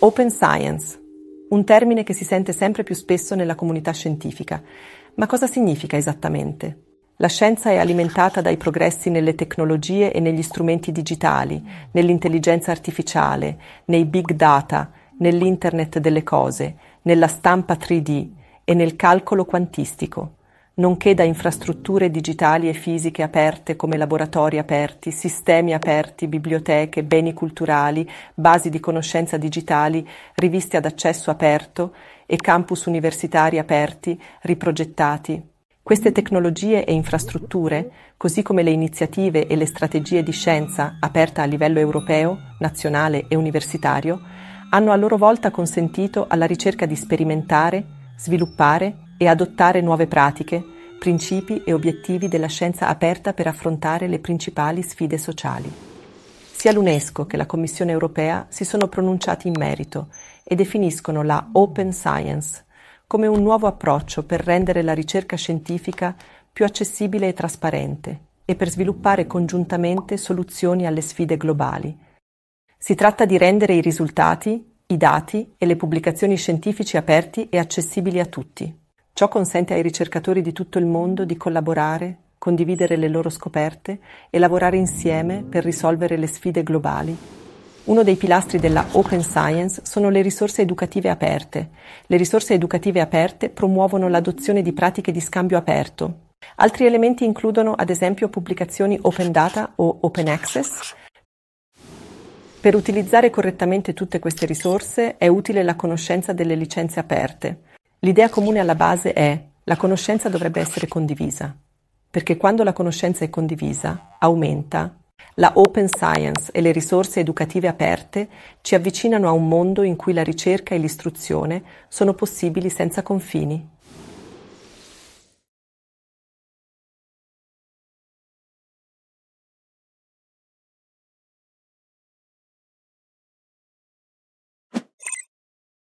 Open Science, un termine che si sente sempre più spesso nella comunità scientifica. Ma cosa significa esattamente? La scienza è alimentata dai progressi nelle tecnologie e negli strumenti digitali, nell'intelligenza artificiale, nei big data, nell'Internet delle cose, nella stampa 3D e nel calcolo quantistico nonché da infrastrutture digitali e fisiche aperte come laboratori aperti, sistemi aperti, biblioteche, beni culturali, basi di conoscenza digitali, riviste ad accesso aperto e campus universitari aperti, riprogettati. Queste tecnologie e infrastrutture, così come le iniziative e le strategie di scienza aperta a livello europeo, nazionale e universitario, hanno a loro volta consentito alla ricerca di sperimentare, sviluppare e adottare nuove pratiche, principi e obiettivi della scienza aperta per affrontare le principali sfide sociali. Sia l'UNESCO che la Commissione europea si sono pronunciati in merito e definiscono la Open Science come un nuovo approccio per rendere la ricerca scientifica più accessibile e trasparente e per sviluppare congiuntamente soluzioni alle sfide globali. Si tratta di rendere i risultati, i dati e le pubblicazioni scientifici aperti e accessibili a tutti. Ciò consente ai ricercatori di tutto il mondo di collaborare, condividere le loro scoperte e lavorare insieme per risolvere le sfide globali. Uno dei pilastri della Open Science sono le risorse educative aperte. Le risorse educative aperte promuovono l'adozione di pratiche di scambio aperto. Altri elementi includono ad esempio pubblicazioni open data o open access. Per utilizzare correttamente tutte queste risorse è utile la conoscenza delle licenze aperte. L'idea comune alla base è la conoscenza dovrebbe essere condivisa, perché quando la conoscenza è condivisa, aumenta, la open science e le risorse educative aperte ci avvicinano a un mondo in cui la ricerca e l'istruzione sono possibili senza confini.